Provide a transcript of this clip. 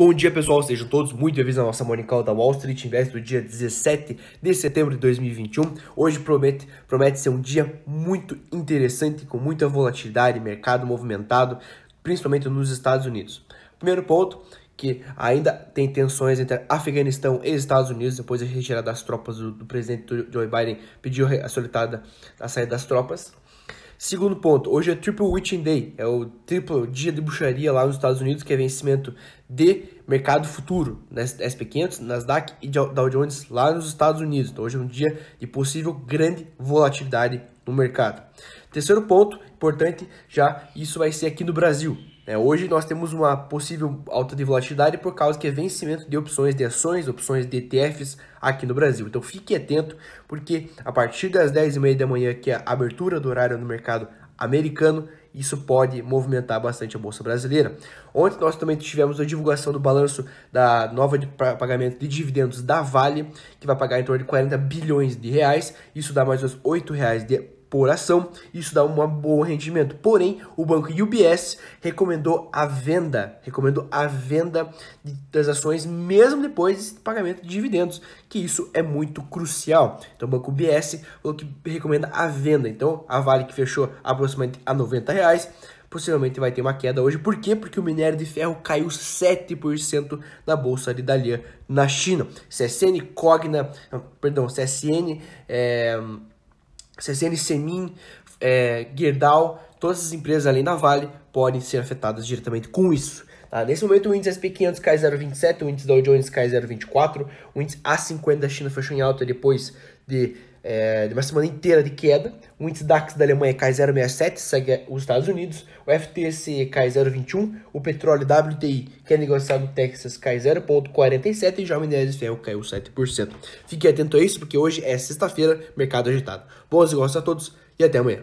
Bom dia pessoal, sejam todos muito bem-vindos à nossa Morning da Wall Street Invest do dia 17 de setembro de 2021. Hoje promete, promete ser um dia muito interessante, com muita volatilidade, mercado movimentado, principalmente nos Estados Unidos. Primeiro ponto, que ainda tem tensões entre Afeganistão e Estados Unidos, depois da retirada das tropas do, do presidente Joe Biden pediu a solitada a saída das tropas. Segundo ponto, hoje é Triple Witching Day, é o triplo dia de bruxaria lá nos Estados Unidos, que é vencimento de mercado futuro, né? SP500, Nasdaq e Dow Jones lá nos Estados Unidos. Então hoje é um dia de possível grande volatilidade no mercado. Terceiro ponto, importante, já isso vai ser aqui no Brasil. É, hoje nós temos uma possível alta de volatilidade por causa que é vencimento de opções de ações, opções de ETFs aqui no Brasil. Então fique atento, porque a partir das 10h30 da manhã, que é a abertura do horário no mercado americano, isso pode movimentar bastante a bolsa brasileira. Ontem nós também tivemos a divulgação do balanço da nova de pagamento de dividendos da Vale, que vai pagar em torno de 40 bilhões de reais. Isso dá mais ou menos 8 reais de por ação, isso dá um bom rendimento. Porém, o banco UBS recomendou a venda, recomendou a venda das ações mesmo depois do pagamento de dividendos, que isso é muito crucial. Então, o banco UBS falou que recomenda a venda. Então, a Vale que fechou aproximadamente a 90 reais, possivelmente vai ter uma queda hoje. Por quê? Porque o minério de ferro caiu 7% na bolsa de Dalian na China. CSN Cogna, perdão, CSN é, CSN Semin, é, Gerdau, todas as empresas além da Vale podem ser afetadas diretamente com isso. Tá? Nesse momento o índice SP500 cai 0,27, o índice Dow Jones cai 0,24, o índice A50 da China fechou em alta depois de, é, de uma semana inteira de queda, o índice DAX da Alemanha cai 0,67, segue os Estados Unidos, o FTSE cai 0,21, o petróleo WTI, que é negociado no Texas, cai 0,47 e já o minério de ferro caiu 7%. Fique atento a isso, porque hoje é sexta-feira, mercado agitado. Bons negócios a todos e até amanhã.